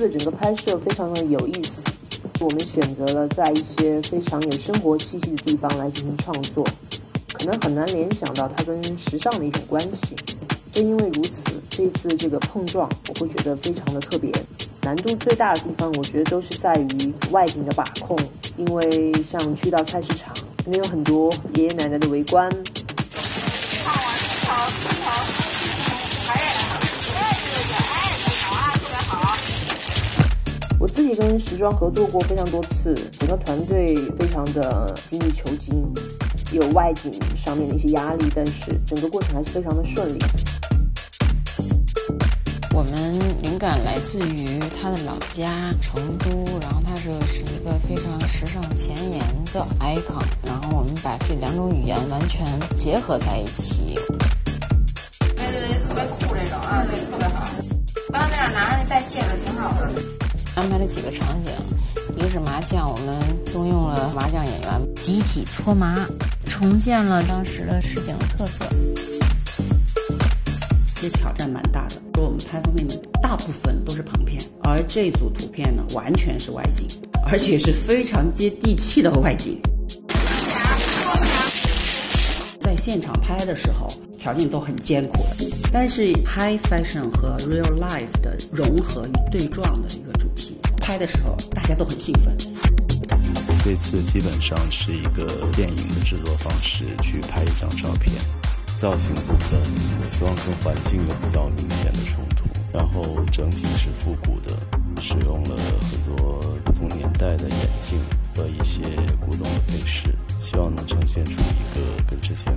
的整个拍摄非常的有意思。我们选择了在一些非常有生活气息的地方来进行创作，可能很难联想到它跟时尚的一种关系。正因为如此，这次这个碰撞，我会觉得非常的特别。难度最大的地方，我觉得都是在于外景的把控，因为像去到菜市场，肯定有很多爷爷奶奶的围观。自己跟时装合作过非常多次，整个团队非常的精益求精，有外景上面的一些压力，但是整个过程还是非常的顺利。我们灵感来自于他的老家成都，然后他这个是一个非常时尚前沿的 icon，然后我们把这两种语言完全结合在一起。安排了几个场景，一个是麻将，我们动用了麻将演员集体搓麻，重现了当时的实景特色。其实挑战蛮大的，说我们拍封面大部分都是旁片，而这组图片呢完全是外景，而且是非常接地气的外景。在现场拍的时候，条件都很艰苦的，但是 high fashion 和 real life 的融合与对撞的一个主题，拍的时候大家都很兴奋。这次基本上是一个电影的制作方式去拍一张照片。造型部分，我希望跟环境有比较明显的冲突，然后整体是复古的，使用了很多不同年代的眼镜和一些古董的配饰，希望能呈现出一个跟之前。